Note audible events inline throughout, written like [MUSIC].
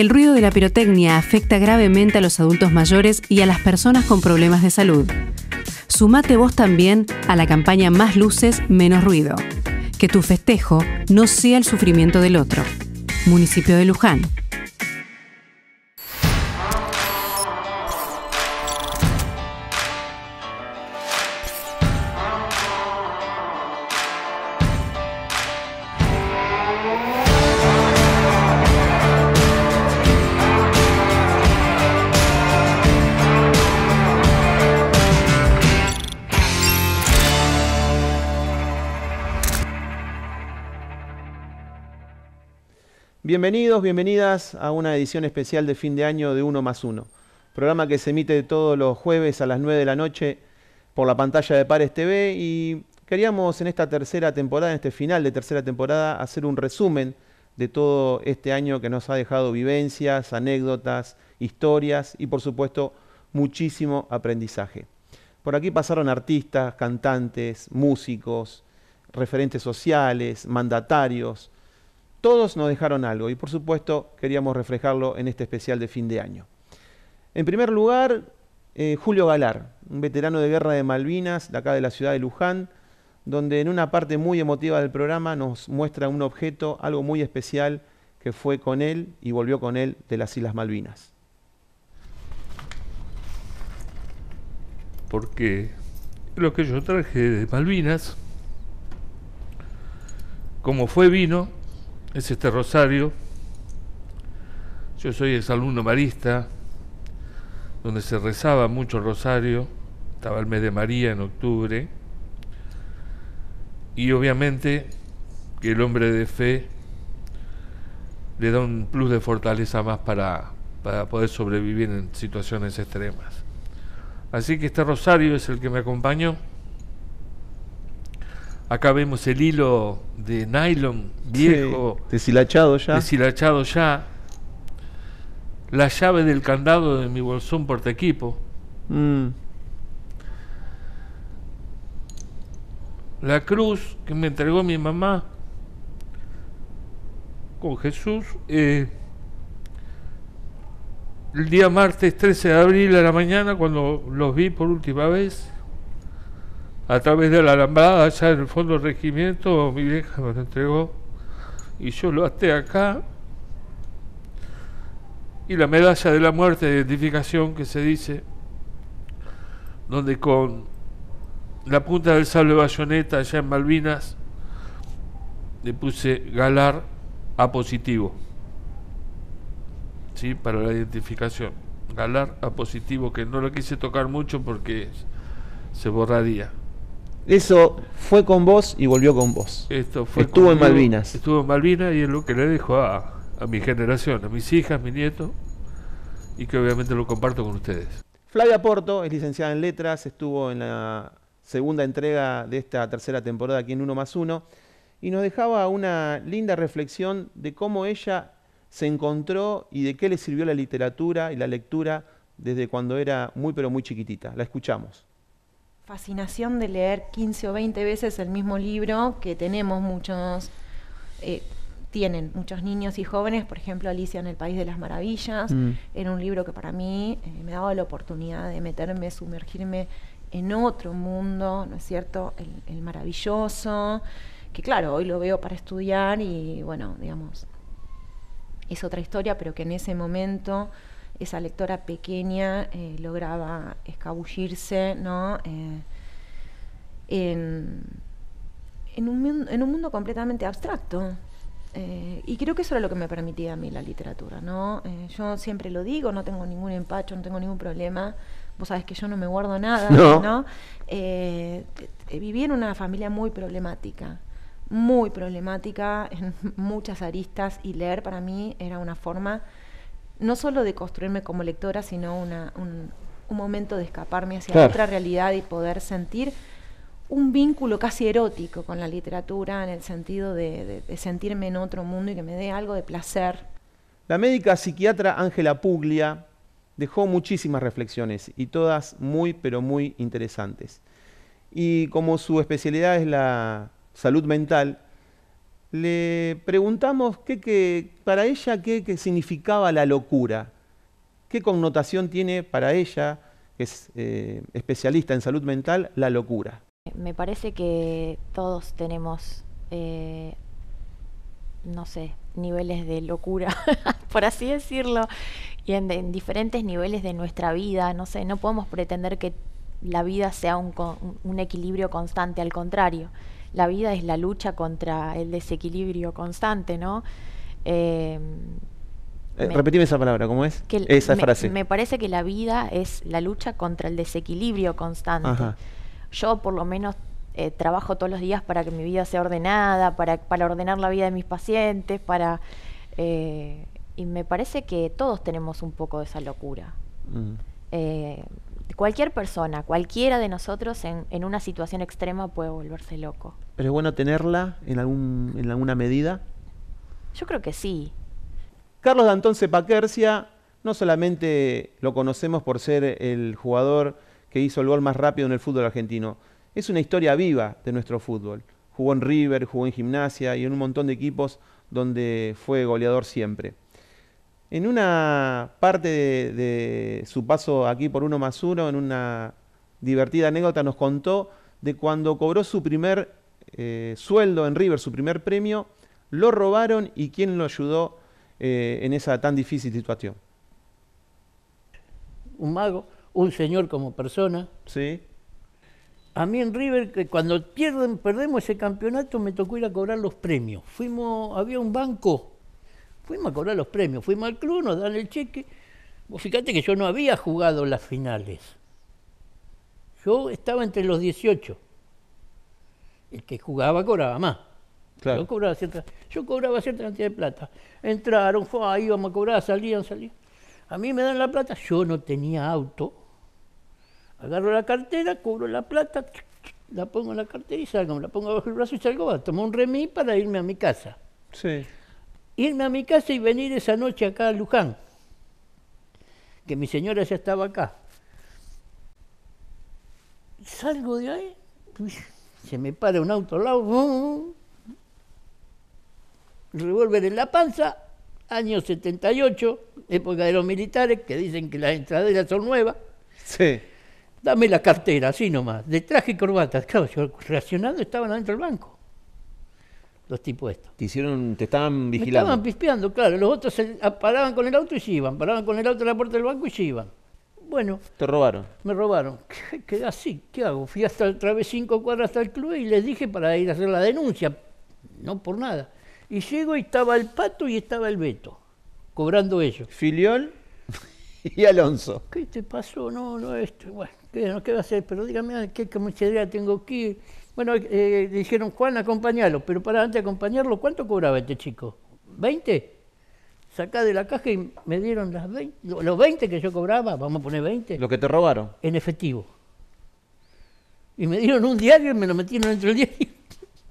El ruido de la pirotecnia afecta gravemente a los adultos mayores y a las personas con problemas de salud. Sumate vos también a la campaña Más luces, menos ruido. Que tu festejo no sea el sufrimiento del otro. Municipio de Luján. Bienvenidos, bienvenidas a una edición especial de fin de año de Uno más Uno, programa que se emite todos los jueves a las 9 de la noche por la pantalla de Pares TV y queríamos en esta tercera temporada, en este final de tercera temporada, hacer un resumen de todo este año que nos ha dejado vivencias, anécdotas, historias y por supuesto muchísimo aprendizaje. Por aquí pasaron artistas, cantantes, músicos, referentes sociales, mandatarios, todos nos dejaron algo y por supuesto queríamos reflejarlo en este especial de fin de año. En primer lugar, eh, Julio Galar, un veterano de guerra de Malvinas, de acá de la ciudad de Luján, donde en una parte muy emotiva del programa nos muestra un objeto, algo muy especial que fue con él y volvió con él de las Islas Malvinas. Porque lo que yo traje de Malvinas, como fue vino, es este rosario. Yo soy exalumno marista, donde se rezaba mucho el rosario, estaba el mes de María en octubre, y obviamente que el hombre de fe le da un plus de fortaleza más para, para poder sobrevivir en situaciones extremas. Así que este rosario es el que me acompañó Acá vemos el hilo de nylon viejo. deshilachado ya. Deshilachado ya. La llave del candado de mi bolsón portaequipo. Mm. La cruz que me entregó mi mamá con Jesús. Eh, el día martes 13 de abril a la mañana, cuando los vi por última vez a través de la alambrada allá en el fondo del regimiento, mi vieja me lo entregó y yo lo até acá. Y la medalla de la muerte de identificación que se dice, donde con la punta del sable bayoneta allá en Malvinas le puse galar a positivo. ¿Sí? Para la identificación. Galar a positivo, que no lo quise tocar mucho porque se borraría. Eso fue con vos y volvió con vos. Esto fue estuvo en Malvinas. Estuvo en Malvinas y es lo que le dejo a, a mi generación, a mis hijas, mi nieto, y que obviamente lo comparto con ustedes. Flavia Porto es licenciada en Letras, estuvo en la segunda entrega de esta tercera temporada aquí en Uno más Uno, y nos dejaba una linda reflexión de cómo ella se encontró y de qué le sirvió la literatura y la lectura desde cuando era muy pero muy chiquitita. La escuchamos fascinación de leer 15 o 20 veces el mismo libro que tenemos muchos, eh, tienen muchos niños y jóvenes, por ejemplo Alicia en el País de las Maravillas, mm. era un libro que para mí eh, me daba la oportunidad de meterme, sumergirme en otro mundo, ¿no es cierto? el maravilloso, que claro, hoy lo veo para estudiar y bueno, digamos, es otra historia, pero que en ese momento esa lectora pequeña eh, lograba escabullirse ¿no? Eh, en, un, en, un, mundo completamente abstracto. Eh, y creo que eso era lo que me permitía a mí la literatura. ¿no? yo siempre lo digo, no tengo ningún empacho, no tengo ningún problema. Vos sabés que yo no me guardo nada. ¿no? viví en una familia muy problemática muy problemática en [LAUGHS] muchas aristas y leer para mí era una forma no solo de construirme como lectora, sino un, momento de escaparme hacia otra realidad y poder sentir un vínculo casi erótico con la literatura en el sentido de, sentirme en otro mundo y que me dé algo de placer. La médica psiquiatra Ángela Puglia dejó muchísimas reflexiones y todas muy pero muy interesantes. Y como su especialidad es la salud mental, le preguntamos qué, para ella qué, significaba la locura, qué connotación tiene para ella, que es eh, especialista en salud mental, la locura. Me parece que todos tenemos, eh, no sé, niveles de locura, [LAUGHS] por así decirlo, y en, diferentes niveles de nuestra vida, no sé, no podemos pretender que la vida sea un equilibrio constante, al contrario la vida es la lucha contra el desequilibrio constante, ¿no? Eh, eh repetime esa palabra, ¿cómo es? esa frase. Me parece que la vida es la lucha contra el desequilibrio constante. Yo por lo menos eh, trabajo todos los días para que mi vida sea ordenada, para, para ordenar la vida de mis pacientes, para... Eh, y me parece que todos tenemos un poco de esa locura. Mm cualquier persona, cualquiera de nosotros en, una situación extrema puede volverse loco. ¿Pero es bueno tenerla en, algún, en alguna medida? Yo creo que sí. Carlos Dantón Sepaquercia no solamente lo conocemos por ser el jugador que hizo el gol más rápido en el fútbol argentino, es una historia viva de nuestro fútbol. Jugó en River, jugó en Gimnasia y en un montón de equipos donde fue goleador siempre. En una parte de, su paso aquí por uno más uno, en una divertida anécdota, nos contó de cuando cobró su primer eh, sueldo en River, su primer premio, lo robaron y quién lo ayudó eh, en esa tan difícil situación. Un mago, un señor como persona. Sí. A mí en River, que cuando pierden, perdemos ese campeonato, me tocó ir a cobrar los premios. Fuimos, había un banco Fuimos a cobrar los premios, fuimos al club, nos dan el cheque. Vos fíjate que yo no había jugado las finales. Yo estaba entre los 18. El que jugaba cobraba más. Yo, cobraba cierta, yo cobraba cierta cantidad de plata. Entraron, fue, ahí íbamos a cobrar, salían, salían. A mí me dan la plata, yo no tenía auto. Agarro la cartera, cobro la plata, la pongo en la cartera y salgo. Me la pongo bajo el brazo y salgo a tomar un remis para irme a mi casa. Sí irme a mi casa y venir esa noche acá a Luján, que mi señora ya estaba acá. Salgo de ahí, se me para un auto al lado, revólver en la panza, año 78, época de los militares, que dicen que las entraderas son nuevas. Sí. Dame la cartera, así nomás, de traje y corbata. Claro, yo reaccionando estaban adentro del banco los tipos estos. Te hicieron, te estaban vigilando. estaban pispeando, claro. Los otros se paraban con el auto y se iban, paraban con el auto en la puerta del banco y se iban. Bueno. Te robaron. Me robaron. [LAUGHS] Quedé así, ¿qué hago? Fui hasta otra vez cinco cuadras hasta el club y les dije para ir a hacer la denuncia. No por nada. Y llego y estaba el pato y estaba el Beto, cobrando ellos. Filiol [LAUGHS] y Alonso. ¿Qué te pasó? No, no, esto. Bueno, ¿qué, no, ¿qué va a hacer? Pero dígame, ¿qué comisaría tengo que ir? Bueno, eh, dijeron, Juan, acompañalo, pero para antes de acompañarlo, ¿cuánto cobraba este chico? ¿20? Sacá de la caja y me dieron las 20, los 20 que yo cobraba, vamos a poner 20. ¿Lo que te robaron? En efectivo. Y me dieron un diario y me lo metieron dentro del diario.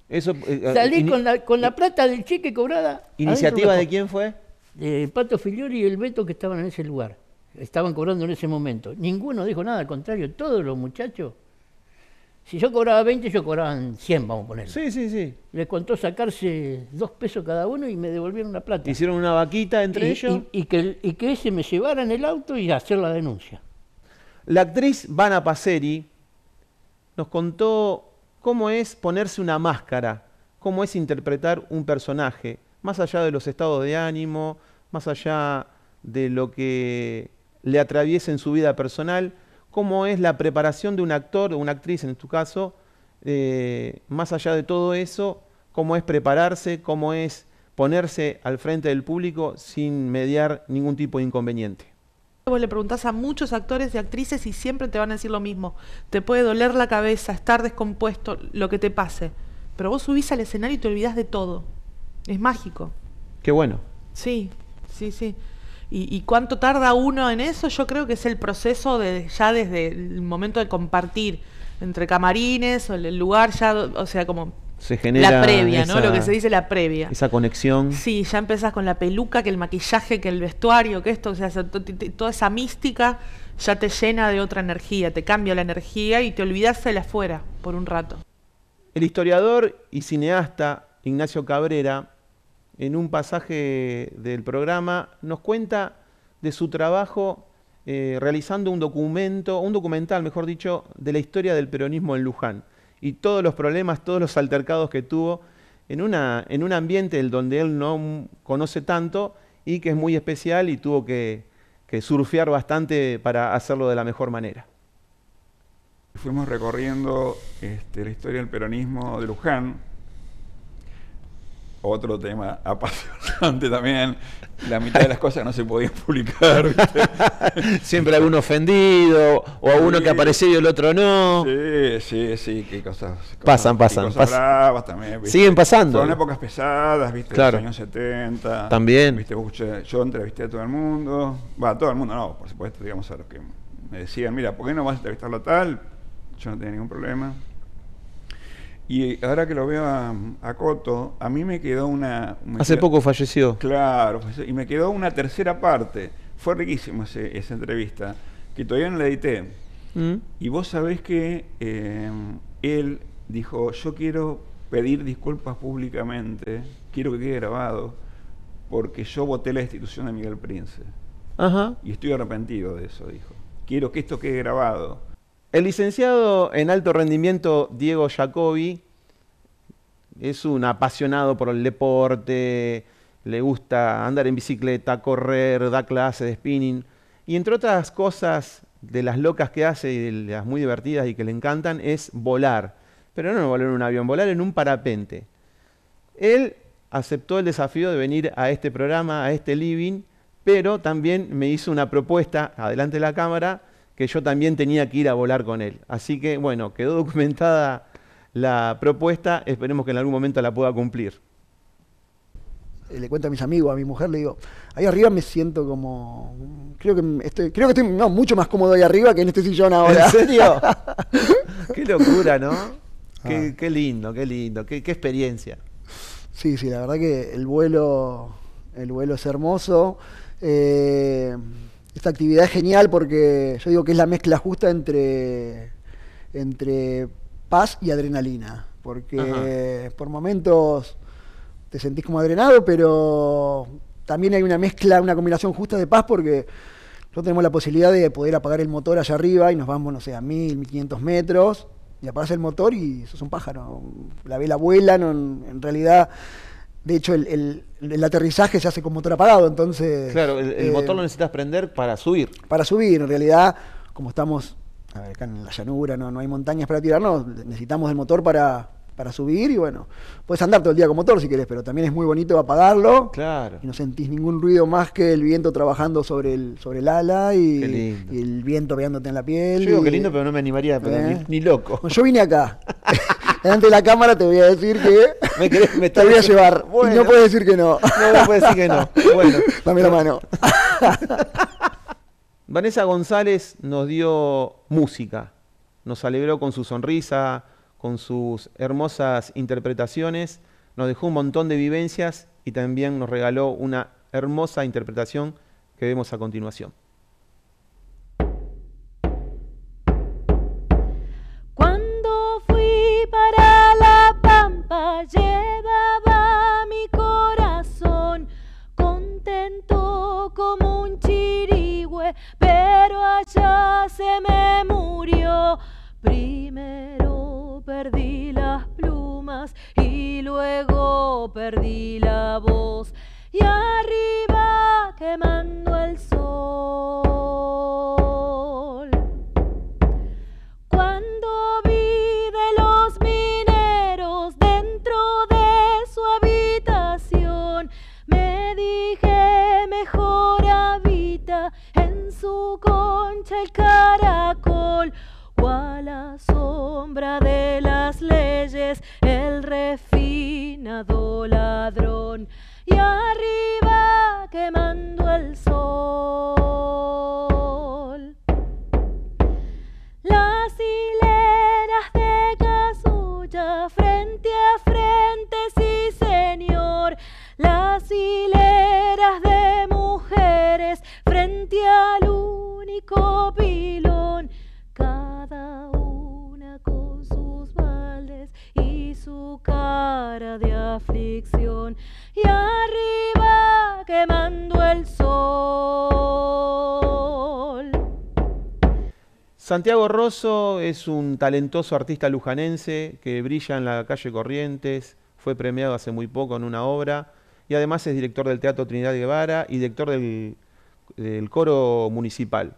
Eso, eh, Salí con, la, con la plata del cheque cobrada. ¿Iniciativa de quién fue? De Pato Filiori y el Beto que estaban en ese lugar. Estaban cobrando en ese momento. Ninguno dijo nada, al contrario, todos los muchachos si yo cobraba 20, yo cobraban 100, vamos a poner. Sí, sí, sí. Les contó sacarse dos pesos cada uno y me devolvieron la plata. Hicieron una vaquita entre ellos. Y, que, y que ese me llevara en el auto y hacer la denuncia. La actriz Vanna Passeri nos contó cómo es ponerse una máscara, cómo es interpretar un personaje, más allá de los estados de ánimo, más allá de lo que le atraviesa en su vida personal cómo es la preparación de un actor o una actriz en tu caso, eh, más allá de todo eso, cómo es prepararse, cómo es ponerse al frente del público sin mediar ningún tipo de inconveniente. Vos le preguntás a muchos actores y actrices y siempre te van a decir lo mismo. Te puede doler la cabeza, estar descompuesto, lo que te pase. Pero vos subís al escenario y te olvidás de todo. Es mágico. Qué bueno. Sí, sí, sí. Y, cuánto tarda uno en eso? Yo creo que es el proceso de ya desde el momento de compartir entre camarines o el lugar ya, o sea, como se genera la previa, ¿no? Lo que se dice la previa. Esa conexión. Sí, ya empezás con la peluca, que el maquillaje, que el vestuario, que esto, o sea, toda esa mística ya te llena de otra energía, te cambia la energía y te olvidas de la afuera por un rato. El historiador y cineasta Ignacio Cabrera, en un pasaje del programa, nos cuenta de su trabajo eh, realizando un documento, un documental, mejor dicho, de la historia del peronismo en Luján y todos los problemas, todos los altercados que tuvo en, un ambiente donde él no conoce tanto y que es muy especial y tuvo que, que surfear bastante para hacerlo de la mejor manera. Fuimos recorriendo este, la historia del peronismo de Luján, otro tema apasionante también. La mitad de las cosas no se podían publicar. [LAUGHS] Siempre algún ofendido, o a uno que apareció y el otro no. Sí, sí, sí, qué cosas. pasan, pasan. Cosas también. Siguen pasando. Son épocas pesadas, ¿viste? Los años 70. También. ¿viste? Yo entrevisté a todo el mundo. Va, a todo el mundo no, por supuesto, digamos a los que me decían, mira, ¿por qué no vas a entrevistarlo a tal? Yo no tenía ningún problema. Y ahora que lo veo a, Coto, a mí me quedó una... Hace poco falleció. Claro, y me quedó una tercera parte. Fue riquísima esa entrevista, que todavía no la edité. Mm. Y vos sabés que eh, él dijo, yo quiero pedir disculpas públicamente, quiero que quede grabado, porque yo voté la destitución de Miguel Prince. Ajá. Y estoy arrepentido de eso, dijo. Quiero que esto quede grabado el licenciado en alto rendimiento Diego Jacobi es un apasionado por el deporte, le gusta andar en bicicleta, correr, da clases de spinning y entre otras cosas de las locas que hace y de las muy divertidas y que le encantan es volar, pero no volar en un avión, volar en un parapente. Él aceptó el desafío de venir a este programa, a este living, pero también me hizo una propuesta, adelante de la cámara, que yo también tenía que ir a volar con él. Así que, bueno, quedó [LAUGHS] documentada la propuesta, esperemos que en algún momento la pueda cumplir. Eh, le cuento a mis amigos, a mi mujer, le digo, ahí arriba me siento como, creo que estoy, creo que estoy mucho más cómodo ahí arriba que en este sillón ahora. ¿En serio? [LAUGHS] qué locura, ¿no? Qué, ah. lindo, qué lindo, qué, qué experiencia. Sí, sí, la verdad que el vuelo, el vuelo es hermoso. Eh, esta actividad es genial porque yo digo que es la mezcla justa entre, entre paz y adrenalina. Porque por momentos te sentís como adrenado, pero también hay una mezcla, una combinación justa de paz porque nosotros tenemos la posibilidad de poder apagar el motor allá arriba y nos vamos, no sé, a 1000, 1500 metros y apagas el motor y sos un pájaro. La vela vuela, no, en realidad de hecho, el, aterrizaje se hace con motor apagado, entonces... Claro, el, eh, motor lo necesitas prender para subir. Para subir, en realidad, como estamos acá en la llanura, no, no hay montañas para tirarnos, necesitamos el motor para, para subir y bueno, puedes andar todo el día con motor si querés, pero también es muy bonito apagarlo. Claro. Y no sentís ningún ruido más que el viento trabajando sobre el, sobre el ala y, el viento pegándote en la piel. Yo digo que lindo, pero no me animaría ¿Eh? ni, loco. Yo vine acá. [LAUGHS] delante de la cámara te voy a decir que me, me [LAUGHS] te voy a llevar. no puedes decir que no. No, puedes decir que no. Bueno. [LAUGHS] Dame la mano. Vanessa González nos dio música. Nos alegró con su sonrisa, con sus hermosas interpretaciones. Nos dejó un montón de vivencias y también nos regaló una hermosa interpretación que vemos a continuación. llevaba mi corazón contento como un chirigüe, pero allá se me murió. Perdí las plumas y luego perdí la voz. Y arriba quemando y arriba quemando el sol. Santiago Rosso es un talentoso artista lujanense que brilla en la calle Corrientes, fue premiado hace muy poco en una obra y además es director del Teatro Trinidad Guevara y director del, coro municipal.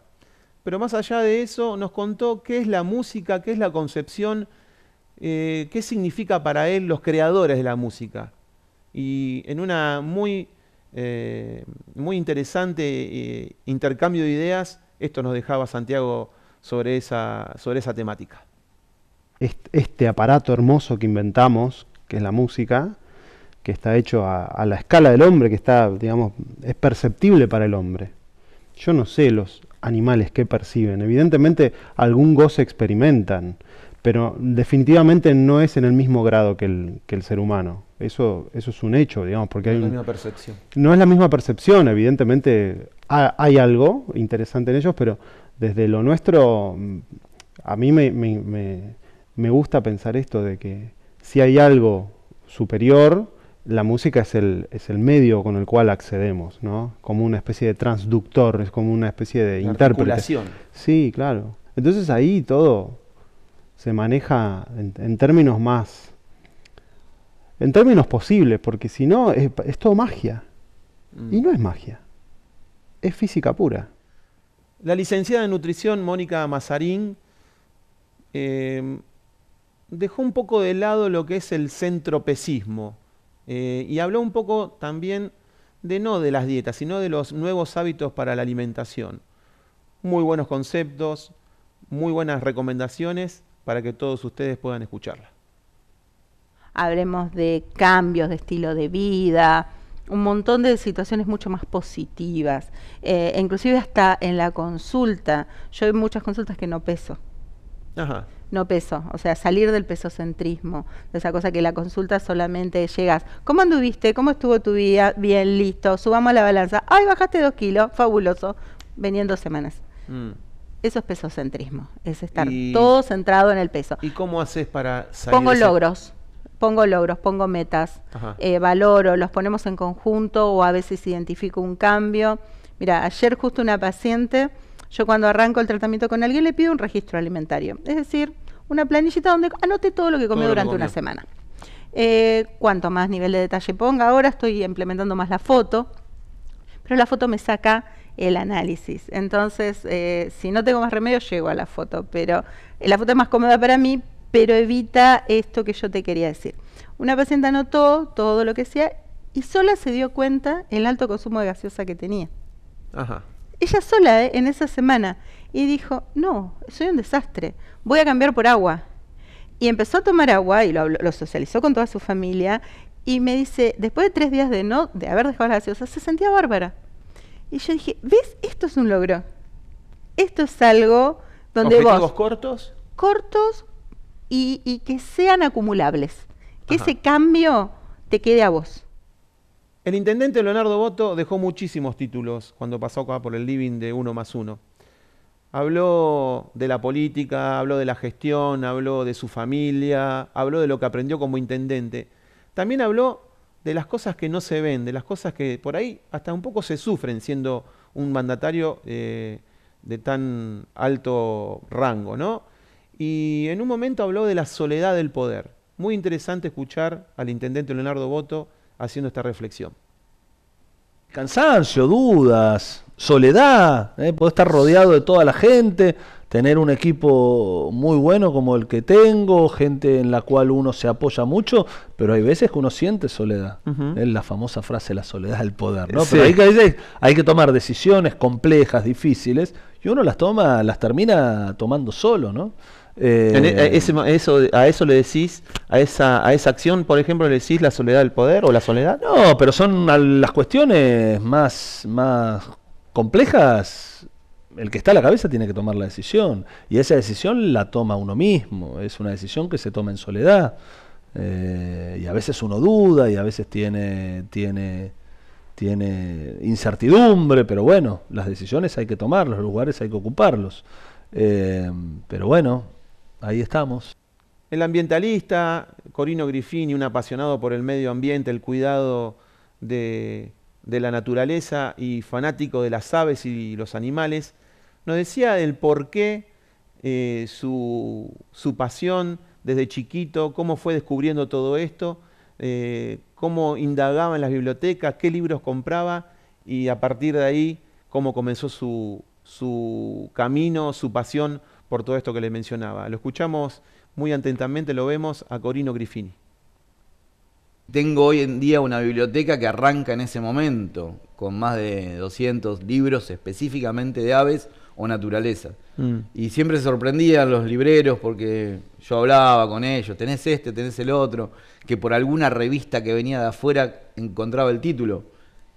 Pero más allá de eso, nos contó qué es la música, qué es la concepción, eh, qué significa para él los creadores de la música. Y en una muy, eh, muy interesante eh, intercambio de ideas, esto nos dejaba Santiago sobre esa, sobre esa temática. Este aparato hermoso que inventamos, que es la música, que está hecho a, a la escala del hombre, que está, digamos, es perceptible para el hombre. Yo no sé los animales que perciben. Evidentemente algún goce experimentan, pero definitivamente no es en el mismo grado que el, que el ser humano. Eso, eso es un hecho, digamos, porque no hay es la misma percepción. no es la misma percepción, evidentemente ha- hay algo interesante en ellos, pero desde lo nuestro, mm, a mí me, me- me- me gusta pensar esto de que si hay algo superior, la música es el, es el medio con el cual accedemos, ¿no? Como una especie de transductor, es como una especie de La intérprete. Sí, claro. Entonces ahí todo se maneja en, en términos más, en términos posibles, porque si no es, es todo magia. Mm. Y no es magia, es física pura. La licenciada en nutrición, Mónica Mazarín, eh, dejó un poco de lado lo que es el centropecismo eh, y habló un poco también de no de las dietas, sino de los nuevos hábitos para la alimentación. Muy buenos conceptos, muy buenas recomendaciones para que todos ustedes puedan escucharla. Hablemos de cambios de estilo de vida, un montón de situaciones mucho más positivas, Eh, inclusive hasta en la consulta. Yo hay muchas consultas que no peso, Ajá. no peso, o sea, salir del pesocentrismo, de esa cosa que la consulta solamente llegas, ¿cómo anduviste? ¿Cómo estuvo tu vida? Bien, listo, subamos la balanza, ay, bajaste dos kilos, fabuloso, venían dos semanas. Mm. Eso es pesocentrismo, es estar Y- todo centrado en el peso. ¿Y cómo haces para salir Pongo de ese- logros, pongo logros, pongo metas, eh, valoro, los ponemos en conjunto o a veces identifico un cambio. Mira, ayer justo una paciente, yo cuando arranco el tratamiento con alguien le pido un registro alimentario, es decir, una planillita donde anote todo lo que comió durante una semana. Eh, cuanto más nivel de detalle ponga, ahora estoy implementando más la foto, pero la foto me saca el análisis. Entonces, eh, si no tengo más remedio, llego a la foto, pero eh, la foto es más cómoda para mí, pero evita esto que yo te quería decir. Una paciente anotó todo lo que hacía y sola se dio cuenta el alto consumo de gaseosa que tenía. Ajá. Ella sola, eh, en esa semana, y dijo, no, soy un desastre, voy a cambiar por agua. Y empezó a tomar agua y lo socializó con toda su familia y me dice, después de tres días de no, de haber dejado la gaseosa, se sentía bárbara. Y yo dije, ¿ves? Esto es un logro. Esto es algo donde ¿Objetivos vos, cortos? cortos y, y que sean acumulables. Que Ajá. ese cambio te quede a vos. El intendente Leonardo Boto dejó muchísimos títulos cuando pasó acá por el living de Uno más Uno. Habló de la política, habló de la gestión, habló de su familia, habló de lo que aprendió como intendente. También habló de las cosas que no se ven, de las cosas que por ahí hasta un poco se sufren siendo un mandatario eh, de tan alto rango, ¿no? Y en un momento habló de la soledad del poder. Muy interesante escuchar al intendente Leonardo Boto haciendo esta reflexión. Cansancio, dudas, soledad, ¿eh? poder estar rodeado de toda la gente, tener un equipo muy bueno como el que tengo, gente en la cual uno se apoya mucho, pero hay veces que uno siente soledad. Es la famosa frase, la soledad del poder, ¿no? Sí. Pero hay que, hay que tomar decisiones complejas, difíciles, y uno las toma, las termina tomando solo, ¿no? Eh, e- a, ese eso, ¿A eso le decís, a esa, a esa acción, por ejemplo, le decís la soledad del poder o la soledad? No, pero son las cuestiones más, más complejas. El que está a la cabeza tiene que tomar la decisión. Y esa decisión la toma uno mismo. Es una decisión que se toma en soledad. Eh, y a veces uno duda y a veces tiene, tiene, tiene incertidumbre, pero bueno, las decisiones hay que tomarlas, los lugares hay que ocuparlos. Eh, pero bueno, ahí estamos. El ambientalista, Corino Griffini, un apasionado por el medio ambiente, el cuidado de, la naturaleza y fanático de las aves y los animales, nos decía el por qué eh, su, pasión desde chiquito, cómo fue descubriendo todo esto, eh, cómo indagaba en las bibliotecas, qué libros compraba y a partir de ahí cómo comenzó su, su camino, su pasión por todo esto que le mencionaba. Lo escuchamos muy atentamente, lo vemos a Corino Griffini. Tengo hoy en día una biblioteca que arranca en ese momento, con más de 200 libros específicamente de aves o naturaleza. Mm. Y siempre se sorprendían los libreros porque yo hablaba con ellos, tenés este, tenés el otro, que por alguna revista que venía de afuera encontraba el título.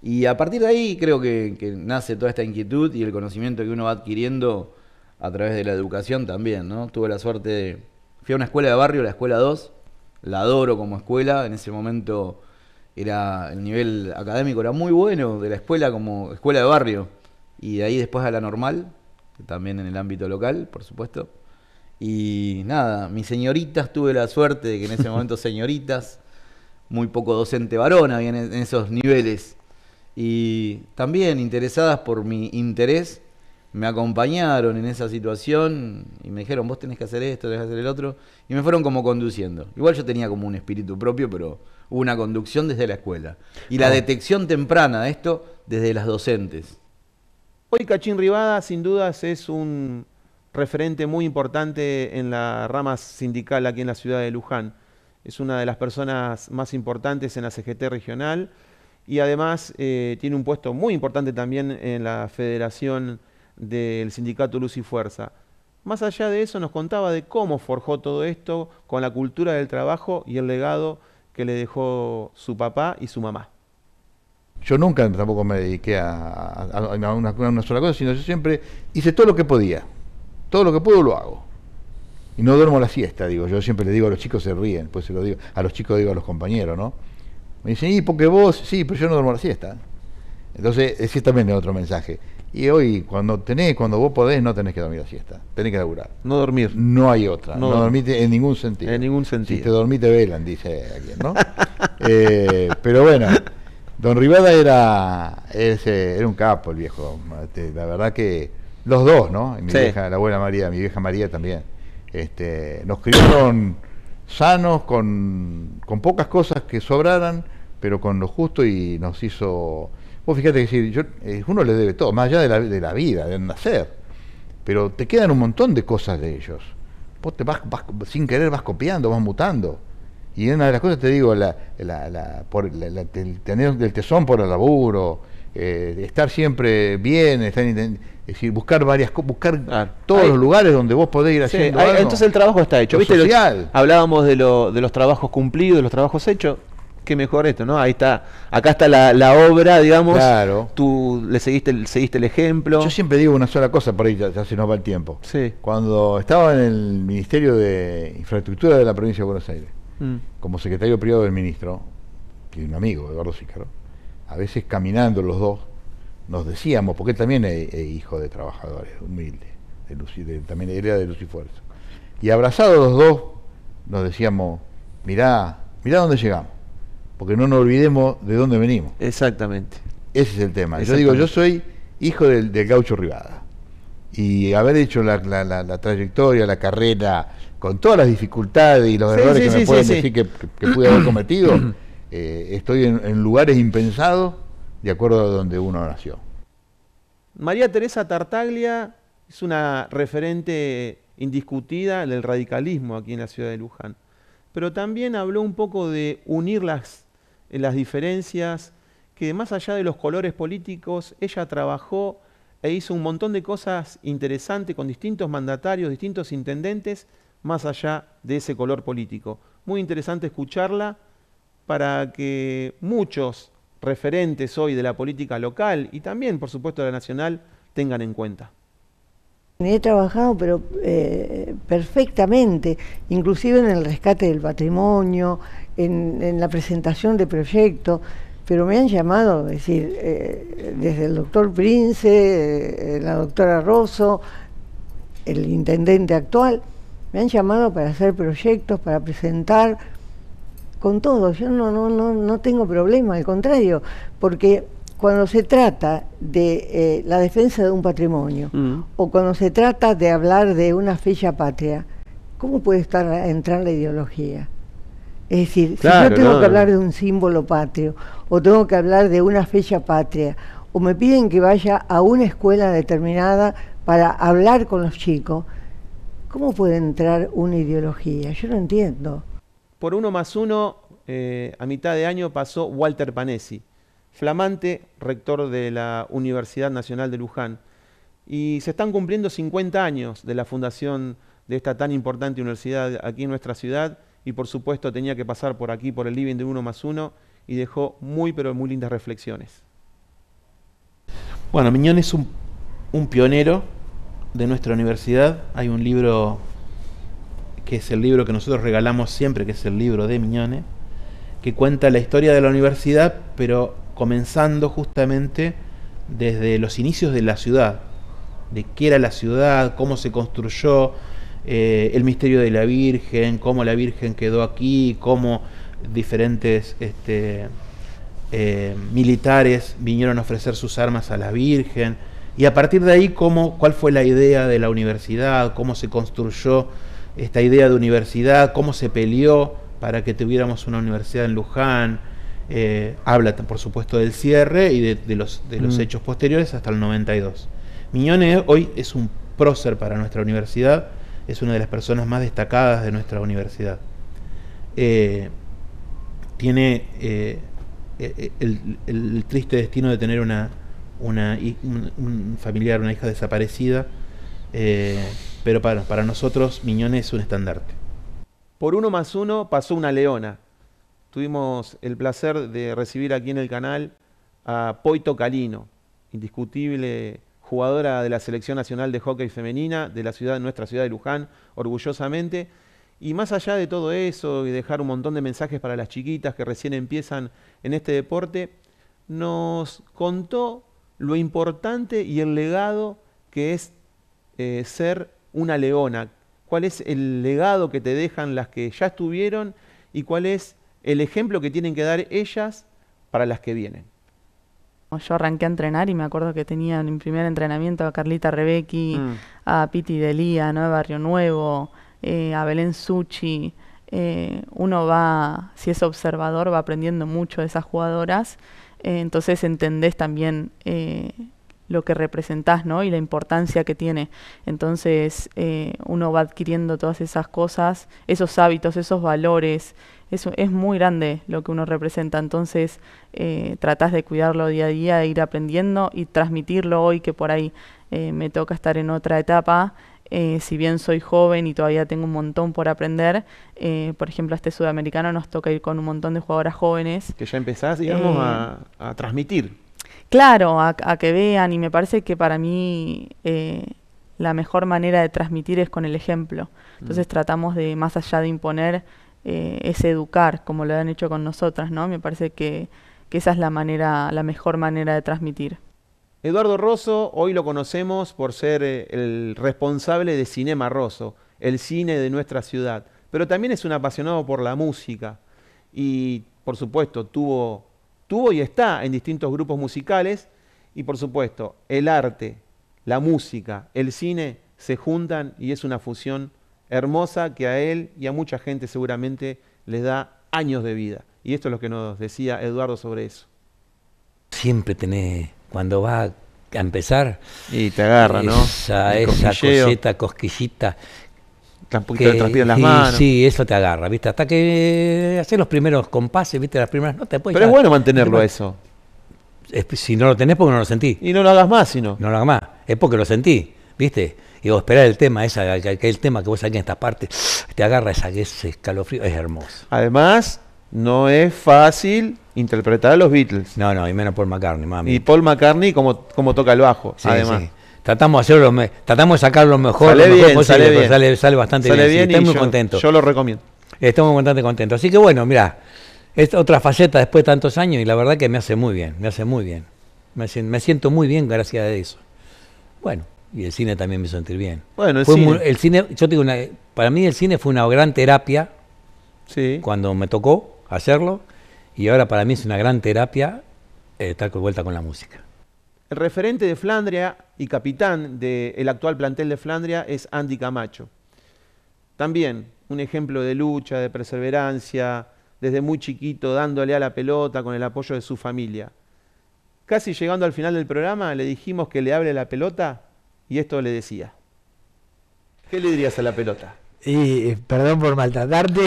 Y a partir de ahí creo que, que nace toda esta inquietud y el conocimiento que uno va adquiriendo a través de la educación también, ¿no? Tuve la suerte de... Fui a una escuela de barrio, la escuela 2, la adoro como escuela, en ese momento era el nivel académico era muy bueno de la escuela como escuela de barrio y de ahí después a la normal, también en el ámbito local, por supuesto. Y nada, mis señoritas tuve la suerte de que en ese [LAUGHS] momento señoritas, muy poco docente varón había en esos niveles y también interesadas por mi interés me acompañaron en esa situación y me dijeron, vos tenés que hacer esto, tenés que hacer el otro, y me fueron como conduciendo. Igual yo tenía como un espíritu propio, pero hubo una conducción desde la escuela. Y la ah. detección temprana de esto desde las docentes. Hoy Cachín Rivada sin dudas es un referente muy importante en la rama sindical aquí en la ciudad de Luján. Es una de las personas más importantes en la CGT regional y además eh, tiene un puesto muy importante también en la Federación del sindicato Luz y Fuerza. Más allá de eso, nos contaba de cómo forjó todo esto con la cultura del trabajo y el legado que le dejó su papá y su mamá. Yo nunca tampoco me dediqué a, una, sola cosa, sino yo siempre hice todo lo que podía. Todo lo que puedo lo hago. Y no duermo la siesta, digo. Yo siempre le digo a los chicos, se ríen, pues se lo digo. A los chicos digo a los compañeros, ¿no? Me dicen, y porque vos, sí, pero yo no duermo la siesta. Entonces, ese también es otro mensaje. Y hoy, cuando tenés, cuando vos podés, no tenés que dormir la siesta. Tenés que laburar. No dormir. No hay otra. No, dormir en ningún sentido. En ningún sentido. Si te dormís te velan, dice alguien, ¿no? [LAUGHS] Eh, pero bueno, don Rivada era, era un capo el viejo. Este, la verdad que los dos, ¿no? Mi vieja, la abuela María, mi vieja María también. Este, nos criaron sanos, con, con pocas cosas que sobraran, pero con lo justo y nos hizo Vos fíjate que yo, eh, uno le debe todo, más allá de la, de la vida, del nacer, pero te quedan un montón de cosas de ellos. Vos te vas, sin querer vas copiando, vas mutando. Y una de las cosas te digo, la, por, el tener el tesón por el laburo, eh, estar siempre bien, estar, es decir, buscar varias buscar todos los lugares donde vos podés ir haciendo Entonces el trabajo está hecho. ¿Viste? Social. hablábamos de, lo, de los trabajos cumplidos, de los trabajos hechos qué mejor esto, ¿no? Ahí está, acá está la, obra, digamos. Claro. Tú le seguiste el, seguiste el ejemplo. Yo siempre digo una sola cosa, por ahí ya, se nos va el tiempo. Sí. Cuando estaba en el Ministerio de Infraestructura de la provincia de Buenos Aires, mm. como secretario privado del ministro, que es un amigo, Eduardo Cícaro, a veces caminando los dos, nos decíamos, porque él también es, hijo de trabajadores, humilde, de también era de Luz y Fuerza. Y abrazados los dos, nos decíamos, mirá, mirá dónde llegamos porque no nos olvidemos de dónde venimos. Exactamente. Ese es el tema. Yo digo, yo soy hijo del, gaucho Rivada. Y haber hecho la, trayectoria, la carrera, con todas las dificultades y los errores que me pueden decir que, pude haber cometido, [CLEARS THROAT] eh, estoy en, lugares impensados de acuerdo a donde uno nació. María Teresa Tartaglia es una referente indiscutida del radicalismo aquí en la ciudad de Luján, pero también habló un poco de unir las en las diferencias, que más allá de los colores políticos, ella trabajó e hizo un montón de cosas interesantes con distintos mandatarios, distintos intendentes, más allá de ese color político. Muy interesante escucharla para que muchos referentes hoy de la política local y también, por supuesto, de la nacional, tengan en cuenta. He trabajado, pero eh, perfectamente, inclusive en el rescate del patrimonio, en, la presentación de proyectos, pero me han llamado, es decir, eh, desde el doctor Prince, eh, la doctora Rosso, el intendente actual, me han llamado para hacer proyectos, para presentar, con todo, yo no, no, no, no tengo problema, al contrario, porque cuando se trata de eh, la defensa de un patrimonio Mm. o cuando se trata de hablar de una fecha patria, ¿cómo puede estar entrar la ideología? Es decir, si yo tengo no. que hablar de un símbolo patrio o tengo que hablar de una fecha patria o me piden que vaya a una escuela determinada para hablar con los chicos, ¿cómo puede entrar una ideología? Yo no entiendo. Por uno más uno, eh, a mitad de año pasó Walter Panesi, flamante rector de la Universidad Nacional de Luján. Y se están cumpliendo 50 años de la fundación de esta tan importante universidad aquí en nuestra ciudad. Y por supuesto tenía que pasar por aquí, por el living de uno más uno, y dejó muy, pero muy lindas reflexiones. Bueno, Miñón es un, un pionero de nuestra universidad. Hay un libro que es el libro que nosotros regalamos siempre, que es el libro de Miñone, que cuenta la historia de la universidad, pero comenzando justamente desde los inicios de la ciudad, de qué era la ciudad, cómo se construyó, eh, el misterio de la Virgen, cómo la Virgen quedó aquí, cómo diferentes este, eh, militares vinieron a ofrecer sus armas a la Virgen, y a partir de ahí cómo, cuál fue la idea de la universidad, cómo se construyó esta idea de universidad, cómo se peleó para que tuviéramos una universidad en Luján. Eh, habla, por supuesto, del cierre y de, de los, de los Mm. hechos posteriores hasta el 92. Miñone hoy es un prócer para nuestra universidad, es una de las personas más destacadas de nuestra universidad. Eh, tiene eh, eh, el, el triste destino de tener una, una un, un familiar, una hija desaparecida, eh, pero para, para nosotros Miñone es un estandarte. Por uno más uno pasó una leona. Tuvimos el placer de recibir aquí en el canal a Poito Calino, indiscutible jugadora de la Selección Nacional de Hockey Femenina de la ciudad, nuestra ciudad de Luján, orgullosamente. Y más allá de todo eso y dejar un montón de mensajes para las chiquitas que recién empiezan en este deporte, nos contó lo importante y el legado que es eh, ser una leona. ¿Cuál es el legado que te dejan las que ya estuvieron y cuál es el ejemplo que tienen que dar ellas para las que vienen? Yo arranqué a entrenar y me acuerdo que tenía en mi primer entrenamiento a Carlita Rebecki, Mm. a Piti Delía, ¿no? de Barrio Nuevo, eh, a Belén Suchi. Eh, uno va, si es observador, va aprendiendo mucho de esas jugadoras. Eh, entonces entendés también lo que representás, ¿no? Y la importancia que tiene. Entonces eh, uno va adquiriendo todas esas cosas, esos hábitos, esos valores. Eso es muy grande lo que uno representa. Entonces eh, tratás de cuidarlo día a día, de ir aprendiendo y transmitirlo hoy que por ahí eh, me toca estar en otra etapa. Eh, si bien soy joven y todavía tengo un montón por aprender, eh, por ejemplo, a este sudamericano nos toca ir con un montón de jugadoras jóvenes. Que ya empezás, digamos, Eh, a, a transmitir. Claro, a, a que vean y me parece que para mí eh, la mejor manera de transmitir es con el ejemplo. Entonces Mm. tratamos de, más allá de imponer, eh, es educar, como lo han hecho con nosotras, ¿no? Me parece que, que esa es la manera, la mejor manera de transmitir. Eduardo Rosso, hoy lo conocemos por ser eh, el responsable de Cinema Rosso, el cine de nuestra ciudad, pero también es un apasionado por la música y, por supuesto, tuvo, tuvo y está en distintos grupos musicales y, por supuesto, el arte, la música, el cine se juntan y es una fusión hermosa que a él y a mucha gente seguramente les da años de vida. Y esto es lo que nos decía Eduardo sobre eso. Siempre tenés, cuando va a empezar, Y te agarra, ¿no? esa, El esa cosquillita. De transpiro en las manos. Sí, eso te agarra, ¿viste? Hasta que haces los primeros compases, ¿viste? Las primeras notas. Pero ya- es bueno mantenerlo eso. Es- si no lo tenés, porque no lo sentí. Y no lo hagas más, sino. No lo hagas más. Es porque lo sentí, ¿viste? Y vos esperar el tema, esa, que, que el tema que vos saqués en esta parte, te agarra esa, ese escalofrío, es hermoso. Además, no es fácil interpretar a los Beatles. No, no, y menos Paul McCartney, mami. Y Paul McCartney como, como toca el bajo, Sí, además. sí. Tratamos de hacerlo, me- tratamos de sacar lo mejor, Sale lo mejor bien, posible, sale bien. Sale, sale bastante Sale bien. sí, bien estoy muy yo- contento. yo lo recomiendo. Estamos bastante contentos. Así que bueno, mira, es otra faceta después de tantos años y la verdad que me hace muy bien, me hace muy bien. Me, me siento muy bien gracias a eso. Bueno, y el cine también me hizo sentir bien. Bueno, el Fue cine. muy- el cine, yo te digo, una- para mí el cine fue una gran terapia Sí. cuando me tocó. hacerlo y ahora para mí es una gran terapia eh, estar con vuelta con la música. El referente de Flandria y capitán del actual plantel de Flandria es Andy Camacho. También un ejemplo de lucha, de perseverancia, desde muy chiquito dándole a la pelota con el apoyo de su familia. Casi llegando al final del programa le dijimos que le abre la pelota y esto le decía. ¿Qué le dirías a la pelota? Y eh, perdón por maltratarte. [LAUGHS]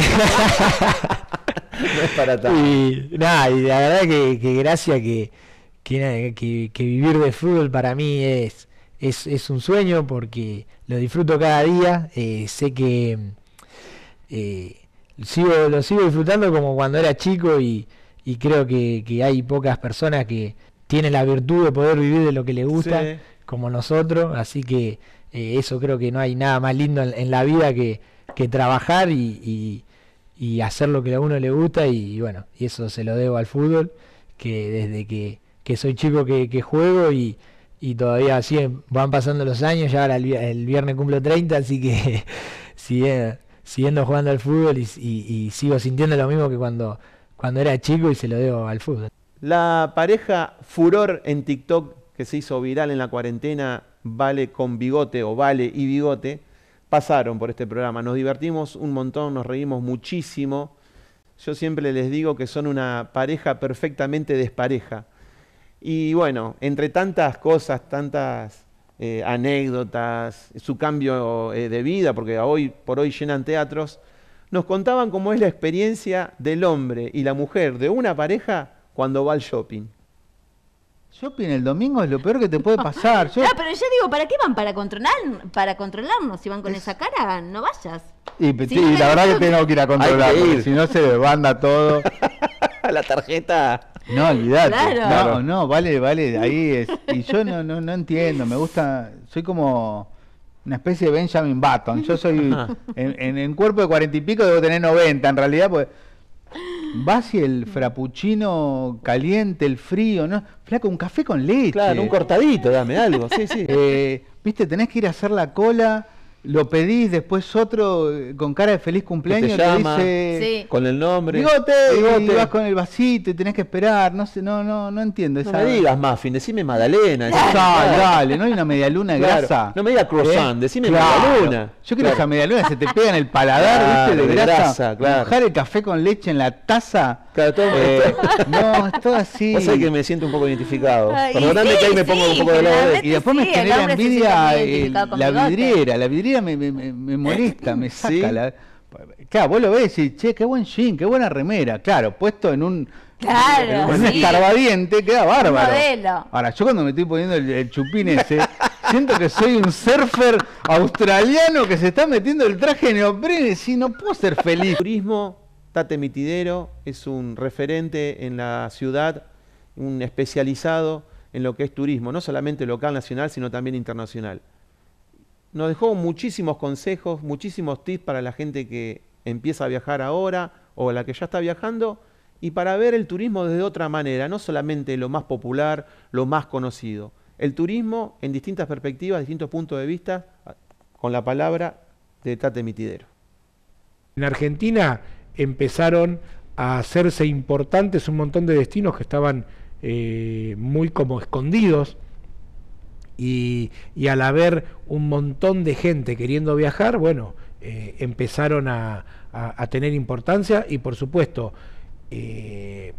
no es para [LAUGHS] tanto. Y nada, y la verdad que, que gracias que, que, que, que vivir de fútbol para mí es, es, es, un sueño porque lo disfruto cada día. Eh, sé que eh, sigo, lo sigo disfrutando como cuando era chico y, y creo que, que, hay pocas personas que tienen la virtud de poder vivir de lo que les gusta, sí. como nosotros. Así que eh, eso creo que no hay nada más lindo en, en la vida que, que trabajar y, y, y, hacer lo que a uno le gusta. Y, y, bueno, y eso se lo debo al fútbol, que desde que, que soy chico que, que juego y y todavía así van pasando los años, ya ahora el, viernes cumplo 30, así que [LAUGHS] sigue, siguiendo jugando al fútbol y, sigo sintiendo lo mismo que cuando, cuando era chico y se lo debo al fútbol. La pareja furor en TikTok que se hizo viral en la cuarentena, Vale con bigote o Vale y bigote, pasaron por este programa. Nos divertimos un montón, nos reímos muchísimo. Yo siempre les digo que son una pareja perfectamente despareja y bueno, entre tantas cosas, tantas eh, anécdotas, su cambio eh, de vida, porque hoy por hoy llenan teatros, nos contaban cómo es la experiencia del hombre y la mujer de una pareja cuando va al shopping. Shopping el domingo es lo peor que te puede pasar. [LAUGHS] Yo... No, pero yo digo, ¿para qué van? ¿Para, controlar, para controlarnos? Si van con es... esa cara, no vayas. Y, si y no la verdad que tengo que ir a controlar, si no se desbanda todo. [LAUGHS] la tarjeta. No, olvidate. Claro. No, no, vale, vale, ahí es. Y yo no, no, no entiendo, me gusta, soy como una especie de Benjamin Button. Yo soy, [LAUGHS] en, en, en cuerpo de cuarenta y pico debo tener 90 en realidad, pues vas y el frappuccino caliente, el frío, ¿no? Flaco, un café con leche. Claro, un cortadito, dame algo, sí, sí. Eh, Viste, tenés que ir a hacer la cola lo pedís, después otro eh, con cara de feliz cumpleaños te, llama, dice sí. con el nombre. Bigote, bigote. Y vas con el vasito y tenés que esperar, no sé, no, no, no entiendo. No esa... me digas muffin, decime dale, no hay una medialuna de claro. grasa. No me digas croissant, ¿Eh? decime claro. medialuna. Yo creo que esa medialuna se te pega en el paladar, claro, ¿viste? De, de grasa. grasa claro. Mojar el café con leche en la taza. Claro, todo eh, No, es todo así. Vos sabés que me siento un poco identificado. Perdóname sí, que ahí me pongo un poco de lado. Y después me genera envidia la vidriera. La vidriera me, me, me molesta, me [LAUGHS] saca ¿Sí? la. Claro, vos lo ves y che, qué buen jean, qué buena remera. Claro, puesto en un. Claro, en un sí. escarbadiente, queda bárbaro. Modelo. Ahora, yo cuando me estoy poniendo el, el chupín ese, [LAUGHS] siento que soy un surfer australiano que se está metiendo el traje de neoprene y no puedo ser feliz. Turismo, Tate Mitidero es un referente en la ciudad, un especializado en lo que es turismo, no solamente local, nacional, sino también internacional nos dejó muchísimos consejos, muchísimos tips para la gente que empieza a viajar ahora o la que ya está viajando y para ver el turismo desde otra manera, no solamente lo más popular, lo más conocido. El turismo en distintas perspectivas, distintos puntos de vista, con la palabra de Tate Mitidero. En Argentina empezaron a hacerse importantes un montón de destinos que estaban eh, muy como escondidos y, al haber un montón de gente queriendo viajar, bueno, eh, empezaron a, tener importancia y por supuesto, eh,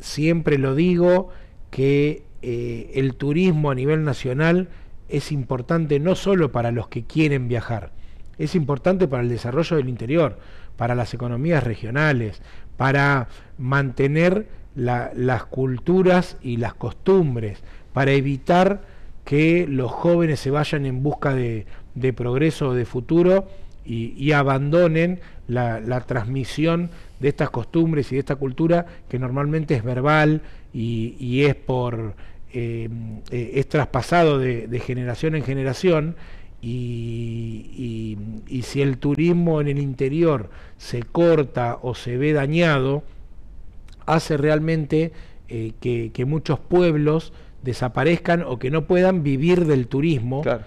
siempre lo digo, que eh, el turismo a nivel nacional es importante no solo para los que quieren viajar, es importante para el desarrollo del interior, para las economías regionales, para mantener la, las culturas y las costumbres, para evitar que los jóvenes se vayan en busca de, de progreso, de futuro y, abandonen la, la, transmisión de estas costumbres y de esta cultura que normalmente es verbal y, y es por eh, es traspasado de, de, generación en generación y, y, si el turismo en el interior se corta o se ve dañado hace realmente eh, que, que muchos pueblos desaparezcan o que no puedan vivir del turismo. Claro.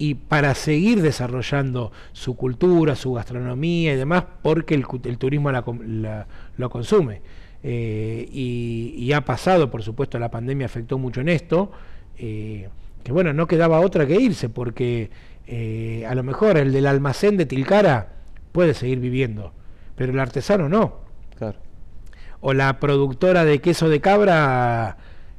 y para seguir desarrollando su cultura, su gastronomía y demás, porque el, el turismo la, la, lo consume. Eh, y, y, ha pasado, por supuesto, la pandemia afectó mucho en esto, eh, que bueno, no quedaba otra que irse, porque eh, a lo mejor el del almacén de Tilcara puede seguir viviendo, pero el artesano no. Claro. O la productora de queso de cabra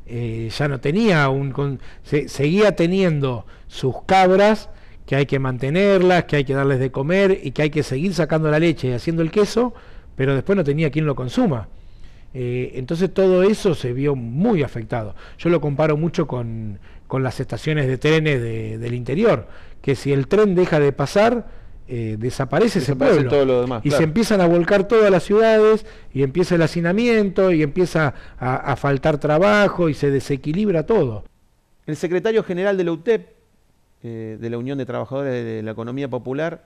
eh, ya no tenía un con, se, seguía teniendo sus cabras que hay que mantenerlas, que hay que darles de comer y que hay que seguir sacando la leche y haciendo el queso, pero después no tenía quien lo consuma. Eh, entonces todo eso se vio muy afectado. Yo lo comparo mucho con, con las estaciones de trenes de, del interior, que si el tren deja de pasar, eh, desaparece, ese pueblo todo lo demás, y claro. se empiezan a volcar todas las ciudades y empieza el hacinamiento y empieza a, a, faltar trabajo y se desequilibra todo. El secretario general de la UTEP, eh, de la Unión de Trabajadores de la Economía Popular,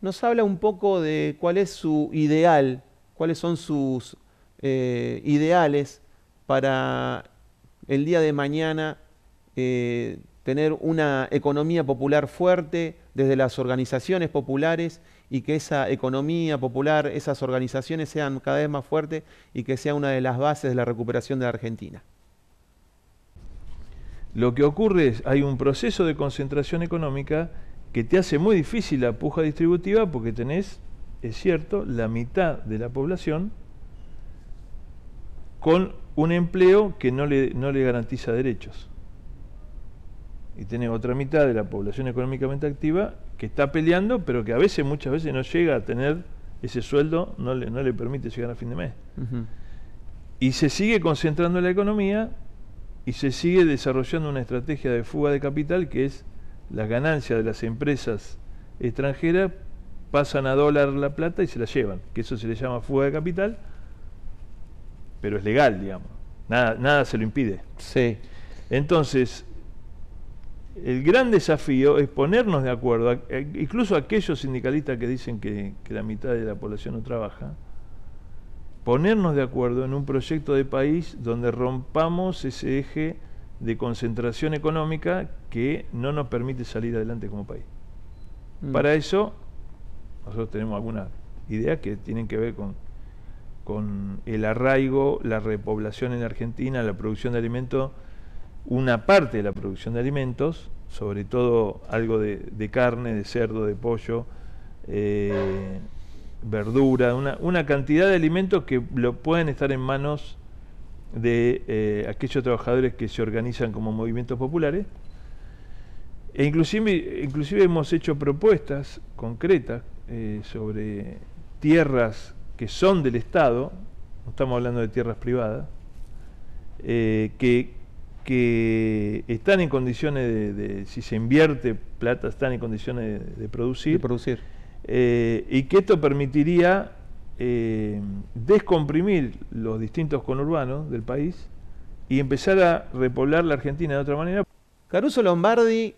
nos habla un poco de cuál es su ideal, cuáles son sus eh, ideales para el día de mañana eh, tener una economía popular fuerte desde las organizaciones populares y que esa economía popular, esas organizaciones sean cada vez más fuertes y que sea una de las bases de la recuperación de la Argentina. Lo que ocurre es, hay un proceso de concentración económica que te hace muy difícil la puja distributiva porque tenés, es cierto, la mitad de la población con un empleo que no le, no le garantiza derechos y tiene otra mitad de la población económicamente activa que está peleando, pero que a veces, muchas veces no llega a tener ese sueldo, no le, no le permite llegar a fin de mes. Uh -huh. Y se sigue concentrando la economía y se sigue desarrollando una estrategia de fuga de capital que es las ganancias de las empresas extranjeras pasan a dólar la plata y se la llevan, que eso se le llama fuga de capital, pero es legal, digamos. Nada, nada se lo impide. Sí. Entonces, el gran desafío es ponernos de acuerdo, incluso aquellos sindicalistas que dicen que, que, la mitad de la población no trabaja, ponernos de acuerdo en un proyecto de país donde rompamos ese eje de concentración económica que no nos permite salir adelante como país. Mm. Para eso, nosotros tenemos algunas ideas que tienen que ver con, con el arraigo, la repoblación en Argentina, la producción de alimentos una parte de la producción de alimentos, sobre todo algo de, carne, de cerdo, de pollo, eh, verdura, una, cantidad de alimentos que lo pueden estar en manos de eh, aquellos trabajadores que se organizan como movimientos populares. E inclusive, hemos hecho propuestas concretas eh, sobre tierras que son del Estado, no estamos hablando de tierras privadas, que, que están en condiciones de, de, si se invierte plata, están en condiciones de, de producir. De producir. Eh, y que esto permitiría eh, descomprimir los distintos conurbanos del país y empezar a repoblar la Argentina de otra manera. Caruso Lombardi,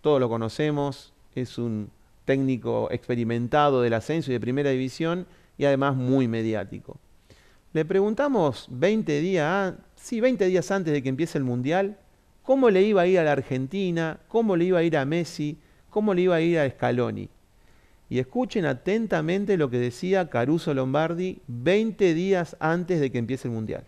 todos lo conocemos, es un técnico experimentado del ascenso y de primera división y además muy mediático. Le preguntamos 20 días, sí, 20 días antes de que empiece el Mundial, cómo le iba a ir a la Argentina, cómo le iba a ir a Messi, cómo le iba a ir a Scaloni. Y escuchen atentamente lo que decía Caruso Lombardi 20 días antes de que empiece el Mundial.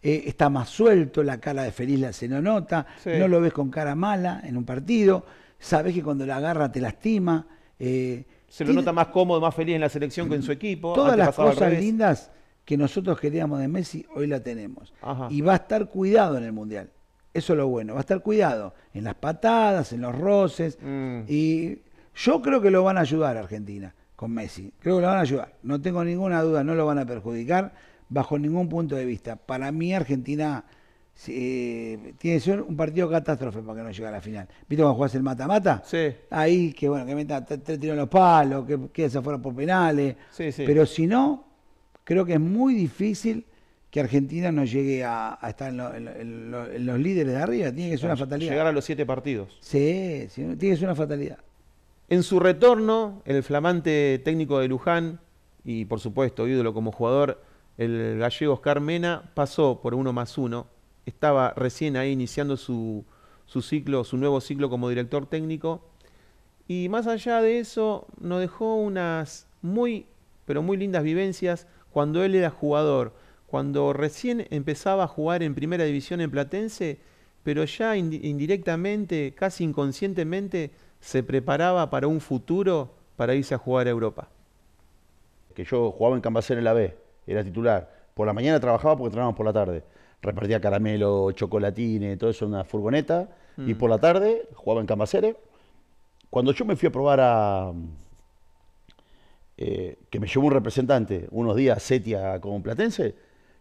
Eh, está más suelto, la cara de feliz la se no nota, sí. no lo ves con cara mala en un partido, sabes que cuando la agarra te lastima. Eh, se lo nota más cómodo, más feliz en la selección que en su equipo. Todas las cosas lindas que nosotros queríamos de Messi, hoy la tenemos. Ajá. Y va a estar cuidado en el Mundial. Eso es lo bueno. Va a estar cuidado en las patadas, en los roces. Mm. Y yo creo que lo van a ayudar a Argentina con Messi. Creo que lo van a ayudar. No tengo ninguna duda, no lo van a perjudicar bajo ningún punto de vista. Para mí Argentina eh, tiene que ser un partido catástrofe para que no llegue a la final. ¿Viste cuando jugás el mata-mata? Sí. Ahí que bueno, que meta tres tiros los palos, que quede afuera por penales. Sí, sí. Pero si no, creo que es muy difícil que Argentina no llegue a, a estar en, lo, en, lo, en, los líderes de arriba. Tiene que ser una fatalidad. Llegar a los siete partidos. Sí, sí, tiene que ser una fatalidad. En su retorno, el flamante técnico de Luján y por supuesto ídolo como jugador, el gallego Oscar Mena, pasó por uno más uno. Estaba recién ahí iniciando su, su ciclo, su nuevo ciclo como director técnico. Y más allá de eso, nos dejó unas muy, pero muy lindas vivencias cuando él era jugador, cuando recién empezaba a jugar en primera división en Platense, pero ya indirectamente, casi inconscientemente, se preparaba para un futuro para irse a jugar a Europa. Que yo jugaba en Cambacén en la B, era titular. Por la mañana trabajaba porque trabajamos por la tarde. Repartía caramelo, chocolatines, todo eso en una furgoneta. Y Mm. por la tarde jugaba en Cambaceres. Cuando yo me fui a probar a. eh, que me llevó un representante unos días a Setia como platense,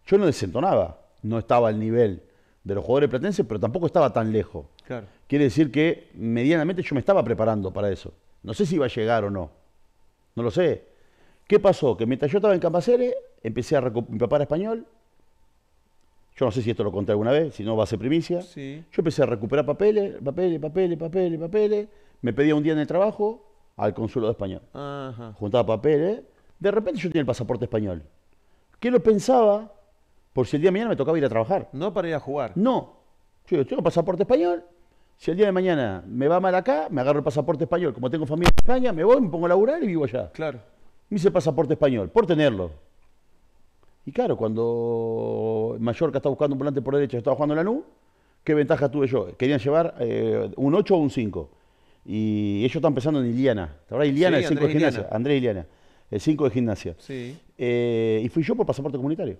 yo no desentonaba. No estaba al nivel de los jugadores platenses, pero tampoco estaba tan lejos. Claro. Quiere decir que medianamente yo me estaba preparando para eso. No sé si iba a llegar o no. No lo sé. ¿Qué pasó? Que mientras yo estaba en Cambaceres, empecé a mi papá era español. Yo no sé si esto lo conté alguna vez, si no va a ser primicia. Sí. Yo empecé a recuperar papeles, papeles, papeles, papeles, papeles. Me pedía un día en el trabajo al consulado español. Ajá. Juntaba papeles. De repente yo tenía el pasaporte español. ¿Qué lo pensaba? Por si el día de mañana me tocaba ir a trabajar. No para ir a jugar. No. Yo digo, tengo pasaporte español. Si el día de mañana me va mal acá, me agarro el pasaporte español. Como tengo familia en España, me voy, me pongo a laburar y vivo allá. Claro. Me hice pasaporte español, por tenerlo. Y claro, cuando Mallorca estaba buscando un volante por derecha, estaba jugando en la NU, ¿qué ventaja tuve yo? Querían llevar eh, un 8 o un 5. Y ellos están pensando en Iliana. ¿Te Iliana, Sí, el 5 de gimnasia? Andrés Iliana, el 5 de gimnasia. Sí. Eh, y fui yo por pasaporte comunitario.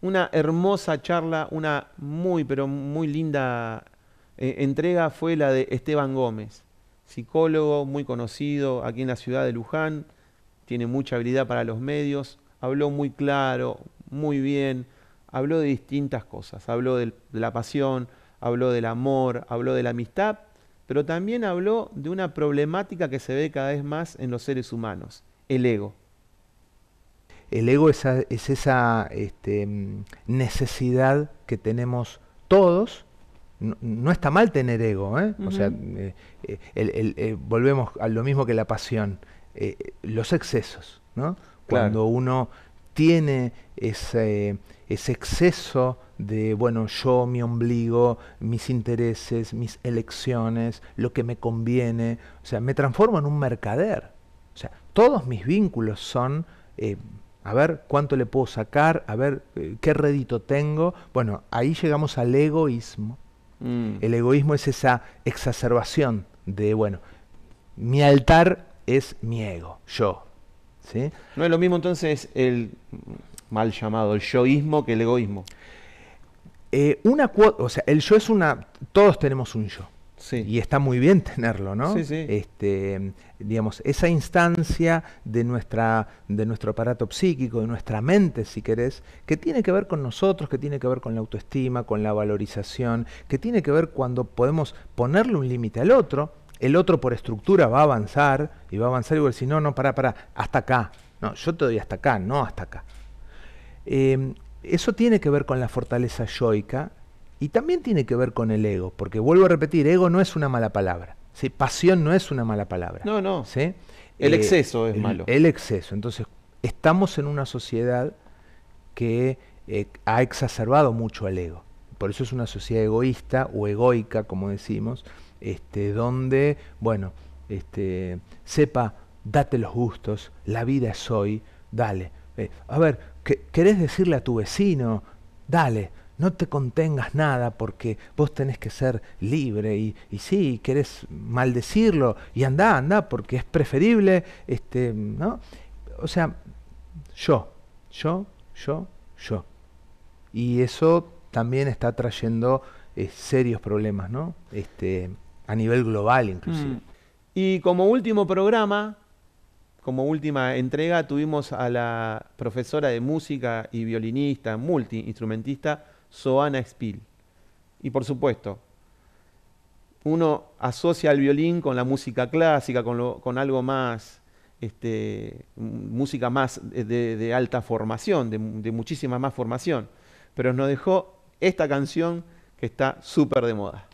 Una hermosa charla, una muy, pero muy linda eh, entrega fue la de Esteban Gómez, psicólogo muy conocido aquí en la ciudad de Luján, tiene mucha habilidad para los medios, habló muy claro, muy bien, habló de distintas cosas, habló de la pasión, habló del amor, habló de la amistad, pero también habló de una problemática que se ve cada vez más en los seres humanos, el ego. El ego es, a- es esa este, necesidad que tenemos todos. No, no está mal tener ego, ¿eh? O sea, eh, eh, el- el- eh, volvemos a lo mismo que la pasión. eh, los excesos, ¿no? Cuando uno tiene ese, ese exceso de, bueno, yo, mi ombligo, mis intereses, mis elecciones, lo que me conviene, o sea, me transformo en un mercader. O sea, todos mis vínculos son, eh, a ver cuánto le puedo sacar, a ver eh, qué rédito tengo. Bueno, ahí llegamos al egoísmo. Mm. El egoísmo es esa exacerbación de, bueno, mi altar es mi ego, yo. ¿Sí? No es lo mismo entonces el mal llamado el yoísmo que el egoísmo. Eh, una o sea, el yo es una, todos tenemos un yo. Y está muy bien tenerlo, ¿no? Sí, sí. Este, digamos, esa instancia de, nuestra, de nuestro aparato psíquico, de nuestra mente, si querés, que tiene que ver con nosotros, que tiene que ver con la autoestima, con la valorización, que tiene que ver cuando podemos ponerle un límite al otro, el otro por estructura va a avanzar y va a avanzar y va a decir, no, no, para, para, hasta acá. No, yo te doy hasta acá, no hasta acá. Eh, eso tiene que ver con la fortaleza yoica y también tiene que ver con el ego, porque vuelvo a repetir, ego no es una mala palabra, ¿sí? pasión no es una mala palabra. No, no. ¿sí? El Eh, exceso es el- malo. El exceso. Entonces, estamos en una sociedad que eh, ha exacerbado mucho el ego. Por eso es una sociedad egoísta o egoica, como decimos, este, donde, bueno, este, sepa, date los gustos, la vida es hoy, dale. Eh, a ver, ¿qué- ¿querés decirle a tu vecino? Dale, no te contengas nada porque vos tenés que ser libre y, y sí, querés maldecirlo y anda, anda, porque es preferible, este, ¿no? O sea, yo, yo, yo, yo. Y eso también está trayendo eh, serios problemas, ¿no? Este, a nivel global inclusive. Mm. Y como último programa, como última entrega, tuvimos a la profesora de música y violinista, multiinstrumentista, Soana Spiel. Y por supuesto, uno asocia el violín con la música clásica, con, lo- con algo más, este, música más de, alta formación, de, de muchísima más formación. Pero nos dejó esta canción que está súper de moda.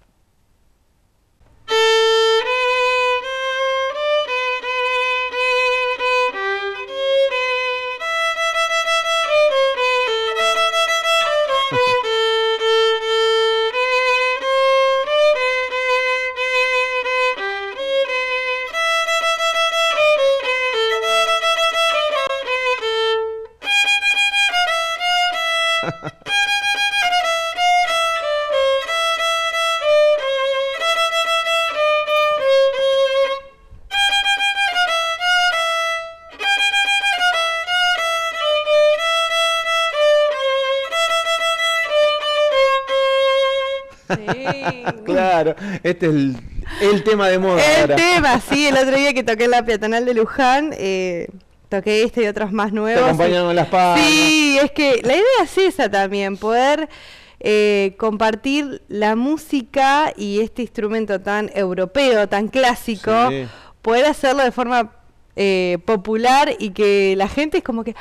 Claro, este es el, el tema de moda. El ahora. tema, sí, el otro día que toqué en la peatonal de Luján, eh, toqué este y otros más nuevos. acompañaron en las palmas. Sí, es que la idea es esa también, poder eh, compartir la música y este instrumento tan europeo, tan clásico, Sí. poder hacerlo de forma eh, popular y que la gente es como que...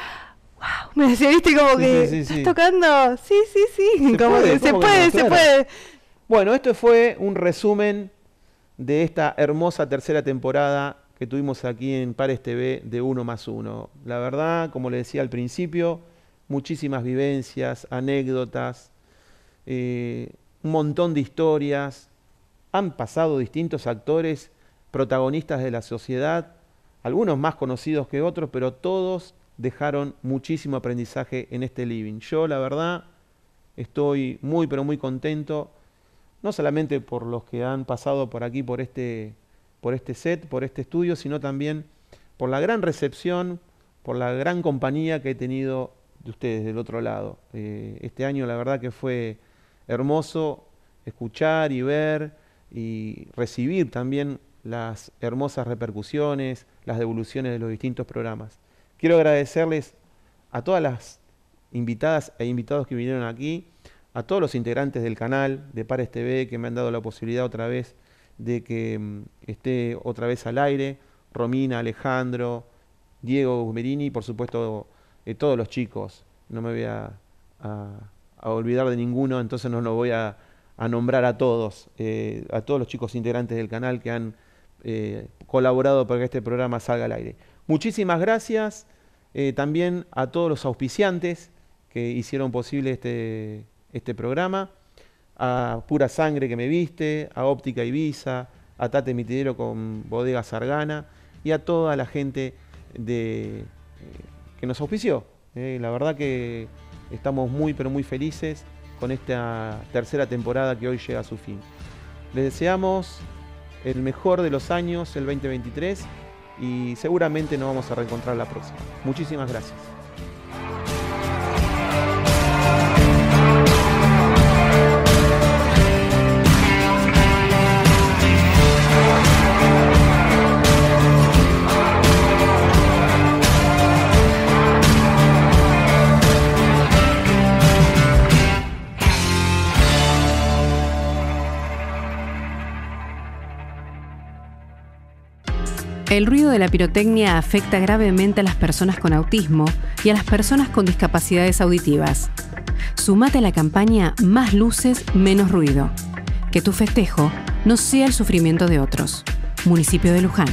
Wow, me decía, viste, como Sí, que sí, estás tocando, sí, sí, sí, Se como puede, que se ¿cómo que puede, no? se puede. Bueno, esto fue un resumen de esta hermosa tercera temporada que tuvimos aquí en Pares TV de Uno más Uno. La verdad, como le decía al principio, muchísimas vivencias, anécdotas, eh, un montón de historias. Han pasado distintos actores, protagonistas de la sociedad, algunos más conocidos que otros, pero todos dejaron muchísimo aprendizaje en este living. Yo, la verdad, estoy muy, pero muy contento, no solamente por los que han pasado por aquí, por este, por este set, por este estudio, sino también por la gran recepción, por la gran compañía que he tenido de ustedes del otro lado. Eh, este año, la verdad que fue hermoso escuchar y ver y recibir también las hermosas repercusiones, las devoluciones de los distintos programas. Quiero agradecerles a todas las invitadas e invitados que vinieron aquí, a todos los integrantes del canal de Pares TV que me han dado la posibilidad otra vez de que mm, esté otra vez al aire, Romina, Alejandro, Diego Guzmerini y por supuesto eh, todos los chicos. No me voy a, olvidar de ninguno, entonces no lo voy a, nombrar a todos, eh, a todos los chicos integrantes del canal que han eh, colaborado para que este programa salga al aire. Muchísimas gracias también a todos los auspiciantes que hicieron posible este, este programa, a Pura Sangre que me viste, a Óptica Ibiza, a Tate Mitidero con Bodega Sargana y a toda la gente de, eh, que nos auspició. Eh, la verdad que estamos muy pero muy felices con esta tercera temporada que hoy llega a su fin. Les deseamos el mejor de los años, el 2023, y seguramente nos vamos a reencontrar la próxima. Muchísimas gracias. El ruido de la pirotecnia afecta gravemente a las personas con autismo y a las personas con discapacidades auditivas. Sumate a la campaña Más luces, menos ruido. Que tu festejo no sea el sufrimiento de otros. Municipio de Luján.